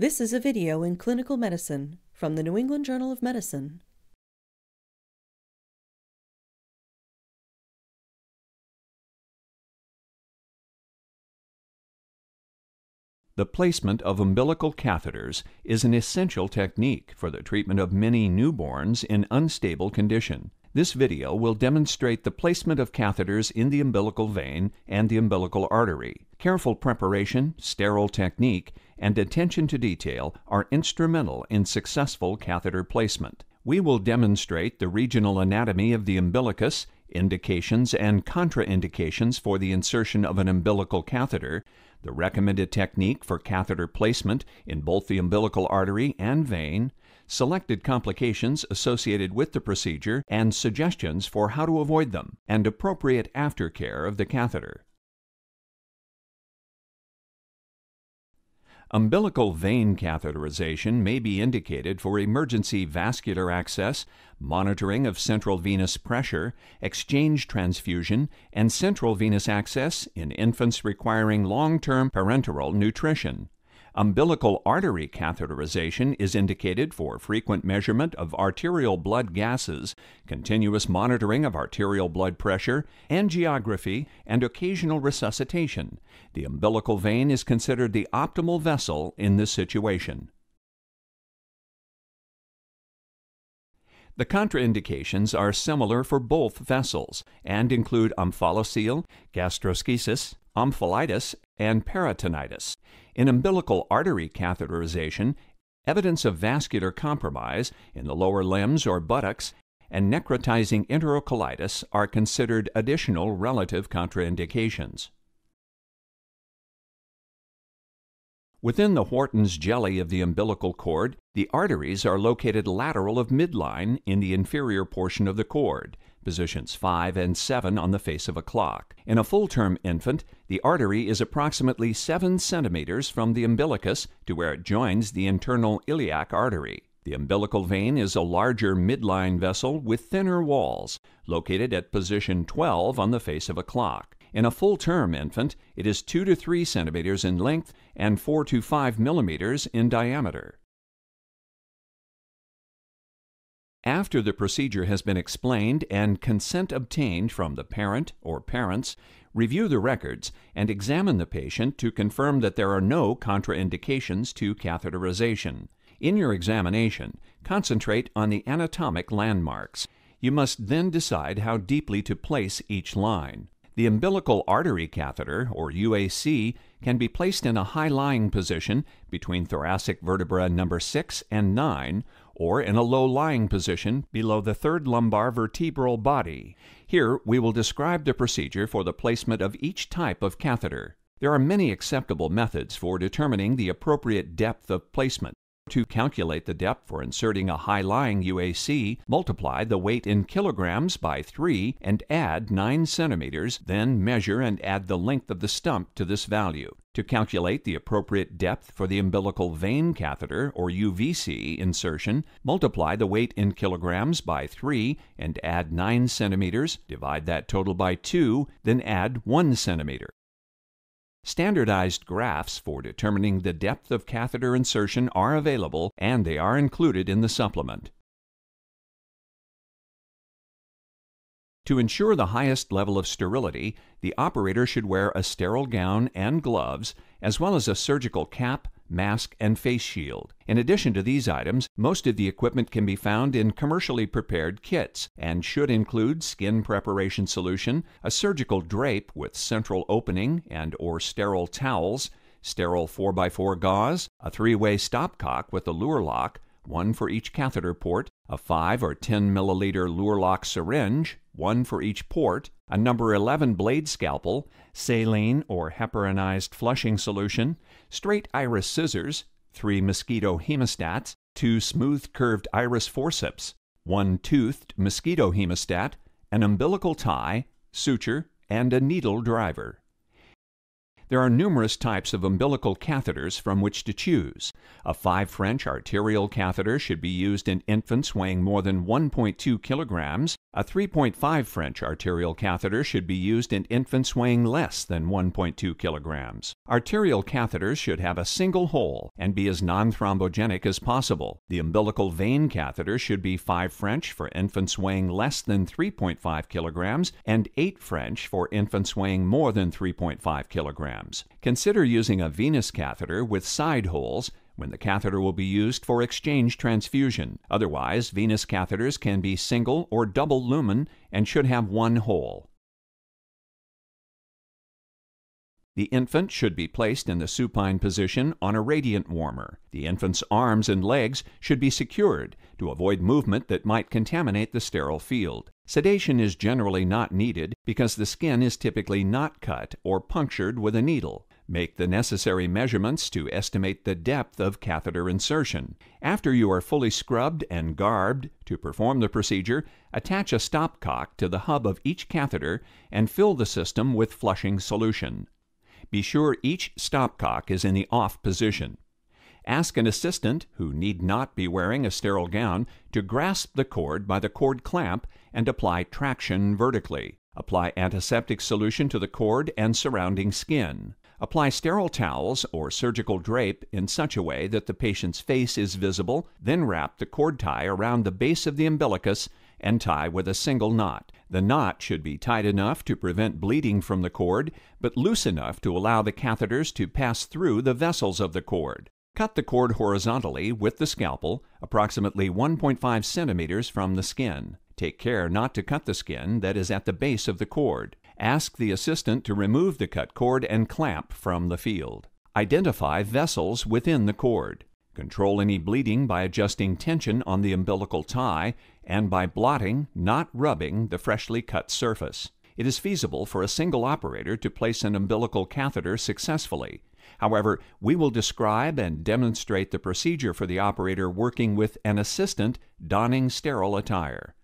This is a video in clinical medicine from the New England Journal of Medicine. The placement of umbilical catheters is an essential technique for the treatment of many newborns in unstable condition. This video will demonstrate the placement of catheters in the umbilical vein and the umbilical artery. Careful preparation, sterile technique, and attention to detail are instrumental in successful catheter placement. We will demonstrate the regional anatomy of the umbilicus, indications and contraindications for the insertion of an umbilical catheter, the recommended technique for catheter placement in both the umbilical artery and vein, selected complications associated with the procedure, and suggestions for how to avoid them, and appropriate aftercare of the catheter. Umbilical vein catheterization may be indicated for emergency vascular access, monitoring of central venous pressure, exchange transfusion, and central venous access in infants requiring long term parenteral nutrition. Umbilical artery catheterization is indicated for frequent measurement of arterial blood gases, continuous monitoring of arterial blood pressure, angiography, and occasional resuscitation. The umbilical vein is considered the optimal vessel in this situation. The contraindications are similar for both vessels and include omphalocele, gastroschisis, omphalitis, and peritonitis. In umbilical artery catheterization, evidence of vascular compromise in the lower limbs or buttocks and necrotizing enterocolitis are considered additional relative contraindications. Within the Wharton's jelly of the umbilical cord, the arteries are located lateral of midline in the inferior portion of the cord, positions 5 and 7 on the face of a clock. In a full term infant, the artery is approximately 7 centimeters from the umbilicus to where it joins the internal iliac artery. The umbilical vein is a larger midline vessel with thinner walls, located at position 12 on the face of a clock. In a full term infant, it is 2 to 3 centimeters in length and 4 to 5 millimeters in diameter. After the procedure has been explained and consent obtained from the parent or parents, review the records and examine the patient to confirm that there are no contraindications to catheterization. In your examination, concentrate on the anatomic landmarks. You must then decide how deeply to place each line. The umbilical artery catheter, or UAC, can be placed in a high lying position between thoracic vertebra number 6 and 9, or in a low lying position below the third lumbar vertebral body. Here we will describe the procedure for the placement of each type of catheter. There are many acceptable methods for determining the appropriate depth of placement. To calculate the depth for inserting a high lying UAC, multiply the weight in kilograms by 3 and add 9 centimeters, then measure and add the length of the stump to this value. To calculate the appropriate depth for the umbilical vein catheter or UVC insertion, multiply the weight in kilograms by 3 and add 9 centimeters, divide that total by 2, then add 1 centimeter. Standardized graphs for determining the depth of catheter insertion are available and they are included in the supplement. To ensure the highest level of sterility, the operator should wear a sterile gown and gloves, as well as a surgical cap, mask, and face shield. In addition to these items, most of the equipment can be found in commercially prepared kits and should include skin preparation solution, a surgical drape with central opening and or sterile towels, sterile 4x4 gauze, a three-way stopcock with a luer lock, one for each catheter port, a 5 or 10 milliliter luer lock syringe, one for each port, a number 11 blade scalpel, saline or heparinized flushing solution, straight iris scissors, three mosquito hemostats, two smooth curved iris forceps, one toothed mosquito hemostat, an umbilical tie, suture, and a needle driver. There are numerous types of umbilical catheters from which to choose. A 5 French arterial catheter should be used in infants weighing more than 1.2 kilograms, A 3.5 French arterial catheter should be used in infants weighing less than 1.2 kilograms. Arterial catheters should have a single hole and be as non thrombogenic as possible. The umbilical vein catheter should be 5 French for infants weighing less than 3.5 kilograms and 8 French for infants weighing more than 3.5 kilograms. Consider using a venous catheter with side holes when the catheter will be used for exchange transfusion. Otherwise, venous catheters can be single or double lumen and should have one hole. The infant should be placed in the supine position on a radiant warmer. The infant's arms and legs should be secured to avoid movement that might contaminate the sterile field. Sedation is generally not needed because the skin is typically not cut or punctured with a needle. Make the necessary measurements to estimate the depth of catheter insertion. After you are fully scrubbed and garbed to perform the procedure, attach a stopcock to the hub of each catheter and fill the system with flushing solution. Be sure each stopcock is in the off position. Ask an assistant, who need not be wearing a sterile gown, to grasp the cord by the cord clamp and apply traction vertically. Apply antiseptic solution to the cord and surrounding skin. Apply sterile towels or surgical drape in such a way that the patient's face is visible, then wrap the cord tie around the base of the umbilicus and tie with a single knot. The knot should be tight enough to prevent bleeding from the cord, but loose enough to allow the catheters to pass through the vessels of the cord. Cut the cord horizontally with the scalpel, approximately 1.5 centimeters from the skin. Take care not to cut the skin that is at the base of the cord. Ask the assistant to remove the cut cord and clamp from the field. Identify vessels within the cord. Control any bleeding by adjusting tension on the umbilical tie and by blotting, not rubbing, the freshly cut surface. It is feasible for a single operator to place an umbilical catheter successfully. However, we will describe and demonstrate the procedure for the operator working with an assistant donning sterile attire.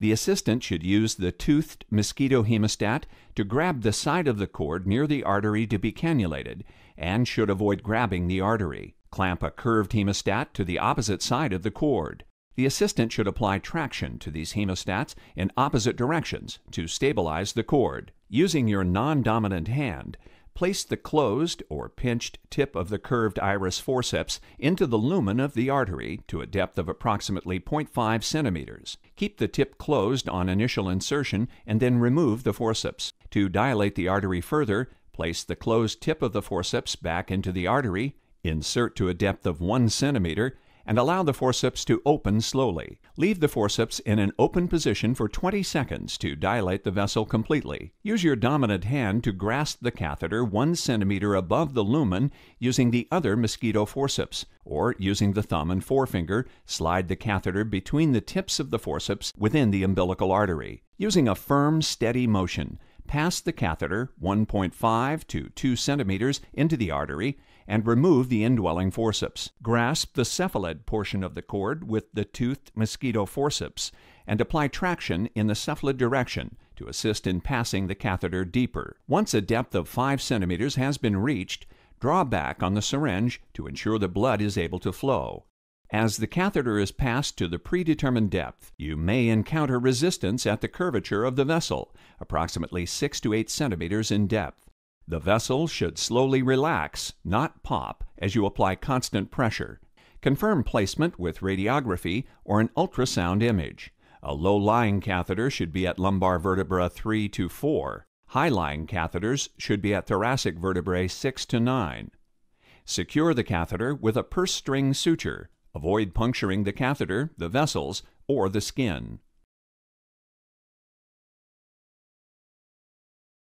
The assistant should use the toothed mosquito hemostat to grab the side of the cord near the artery to be cannulated and should avoid grabbing the artery. Clamp a curved hemostat to the opposite side of the cord. The assistant should apply traction to these hemostats in opposite directions to stabilize the cord. Using your non dominant hand, Place the closed or pinched tip of the curved iris forceps into the lumen of the artery to a depth of approximately 0.5 centimeters. Keep the tip closed on initial insertion and then remove the forceps. To dilate the artery further, place the closed tip of the forceps back into the artery, insert to a depth of 1 centimeter, and allow the forceps to open slowly. Leave the forceps in an open position for 20 seconds to dilate the vessel completely. Use your dominant hand to grasp the catheter 1 centimeter above the lumen using the other mosquito forceps, or using the thumb and forefinger, slide the catheter between the tips of the forceps within the umbilical artery. Using a firm, steady motion, pass the catheter 1.5 to 2 centimeters into the artery and remove the indwelling forceps. Grasp the cephalad portion of the cord with the toothed mosquito forceps and apply traction in the cephalad direction to assist in passing the catheter deeper. Once a depth of 5 centimeters has been reached, draw back on the syringe to ensure the blood is able to flow. As the catheter is passed to the predetermined depth, you may encounter resistance at the curvature of the vessel, approximately 6 to 8 centimeters in depth. The vessel should slowly relax, not pop, as you apply constant pressure. Confirm placement with radiography or an ultrasound image. A low lying catheter should be at lumbar vertebra 3 to 4. High lying catheters should be at thoracic vertebrae 6 to 9. Secure the catheter with a purse string suture. Avoid puncturing the catheter, the vessels, or the skin.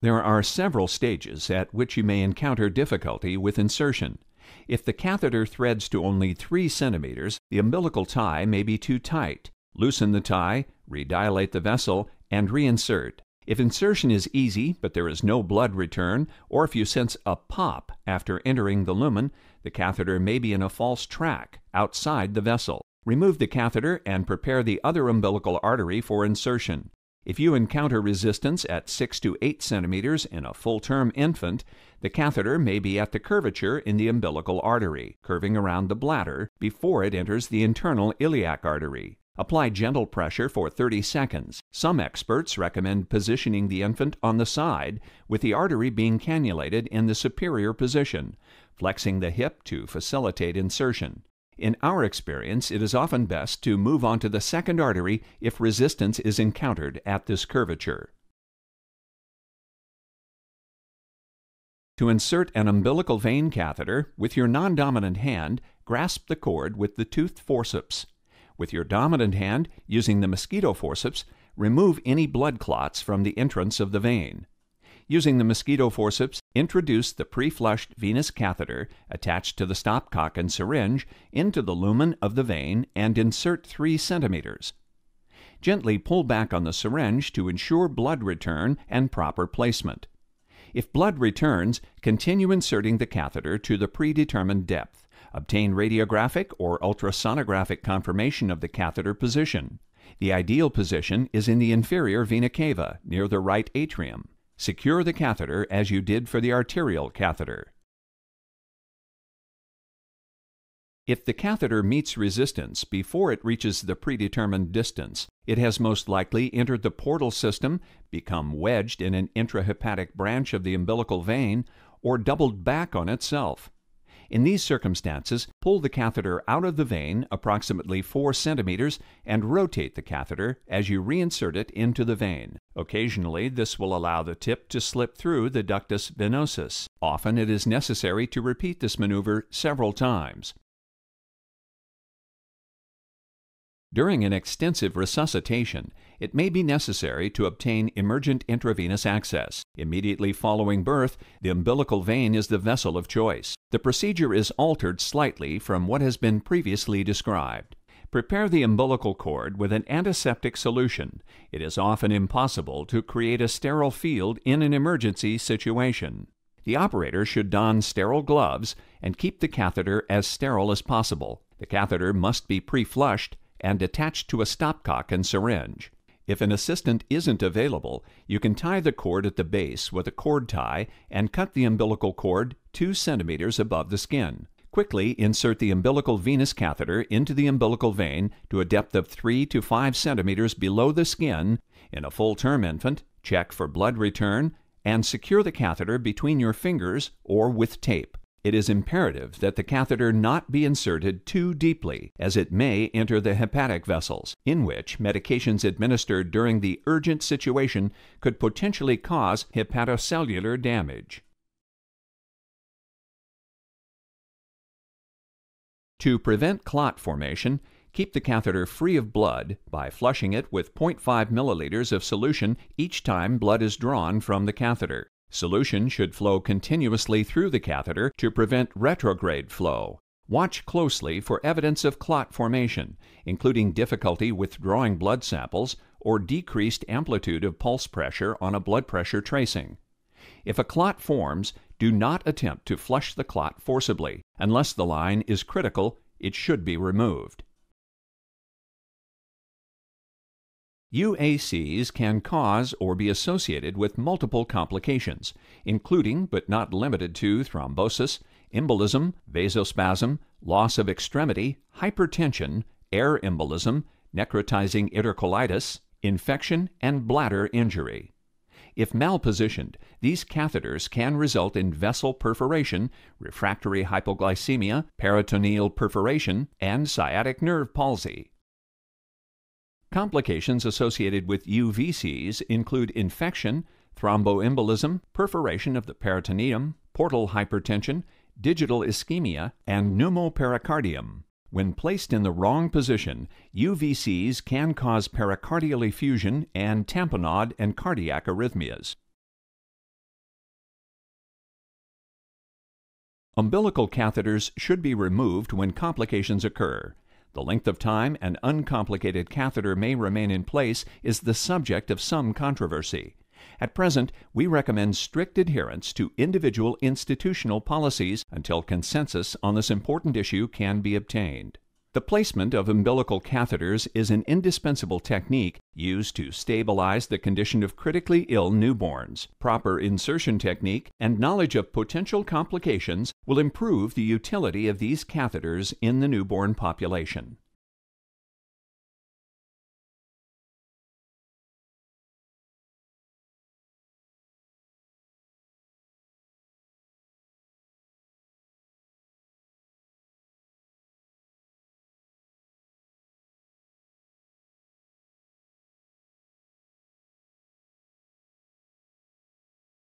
There are several stages at which you may encounter difficulty with insertion. If the catheter threads to only 3 centimeters, the umbilical tie may be too tight. Loosen the tie, redilate the vessel, and reinsert. If insertion is easy but there is no blood return, or if you sense a pop after entering the lumen, the catheter may be in a false track outside the vessel. Remove the catheter and prepare the other umbilical artery for insertion. If you encounter resistance at 6 to 8 centimeters in a full term infant, the catheter may be at the curvature in the umbilical artery, curving around the bladder before it enters the internal iliac artery. Apply gentle pressure for 30 seconds. Some experts recommend positioning the infant on the side, with the artery being cannulated in the superior position, flexing the hip to facilitate insertion. In our experience, it is often best to move on to the second artery if resistance is encountered at this curvature. To insert an umbilical vein catheter, with your non dominant hand, grasp the cord with the toothed forceps. With your dominant hand, using the mosquito forceps, remove any blood clots from the entrance of the vein. Using the mosquito forceps, introduce the pre-flushed venous catheter attached to the stopcock and syringe into the lumen of the vein and insert 3 centimeters. Gently pull back on the syringe to ensure blood return and proper placement. If blood returns, continue inserting the catheter to the predetermined depth. Obtain radiographic or ultrasonographic confirmation of the catheter position. The ideal position is in the inferior vena cava, near the right atrium. Secure the catheter as you did for the arterial catheter. If the catheter meets resistance before it reaches the predetermined distance, it has most likely entered the portal system, become wedged in an intrahepatic branch of the umbilical vein, or doubled back on itself. In these circumstances, pull the catheter out of the vein approximately 4 centimeters and rotate the catheter as you reinsert it into the vein. Occasionally, this will allow the tip to slip through the ductus venosus. Often it is necessary to repeat this maneuver several times. During an extensive resuscitation, it may be necessary to obtain emergent intravenous access. Immediately following birth, the umbilical vein is the vessel of choice. The procedure is altered slightly from what has been previously described. Prepare the umbilical cord with an antiseptic solution. It is often impossible to create a sterile field in an emergency situation. The operator should don sterile gloves and keep the catheter as sterile as possible. The catheter must be pre-flushed and attached to a stopcock and syringe. If an assistant isn't available, you can tie the cord at the base with a cord tie and cut the umbilical cord 2 centimeters above the skin. Quickly insert the umbilical venous catheter into the umbilical vein to a depth of 3 to 5 centimeters below the skin. In a full term infant, check for blood return and secure the catheter between your fingers or with tape. It is imperative that the catheter not be inserted too deeply, as it may enter the hepatic vessels, in which medications administered during the urgent situation could potentially cause hepatocellular damage. To prevent clot formation, keep the catheter free of blood by flushing it with 0.5 milliliters of solution each time blood is drawn from the catheter. Solution should flow continuously through the catheter to prevent retrograde flow. Watch closely for evidence of clot formation, including difficulty withdrawing blood samples or decreased amplitude of pulse pressure on a blood pressure tracing. If a clot forms, do not attempt to flush the clot forcibly. Unless the line is critical, it should be removed. UACs can cause or be associated with multiple complications, including but not limited to thrombosis, embolism, vasospasm, loss of extremity, hypertension, air embolism, necrotizing enterocolitis, infection, and bladder injury. If malpositioned, these catheters can result in vessel perforation, refractory hypoglycemia, peritoneal perforation, and sciatic nerve palsy. Complications associated with UVCs include infection, thromboembolism, perforation of the peritoneum, portal hypertension, digital ischemia, and pneumopericardium. When placed in the wrong position, UVCs can cause pericardial effusion and tamponade and cardiac arrhythmias. Umbilical catheters should be removed when complications occur. The length of time an uncomplicated catheter may remain in place is the subject of some controversy. At present, we recommend strict adherence to individual institutional policies until consensus on this important issue can be obtained. The placement of umbilical catheters is an indispensable technique used to stabilize the condition of critically ill newborns. Proper insertion technique and knowledge of potential complications will improve the utility of these catheters in the newborn population.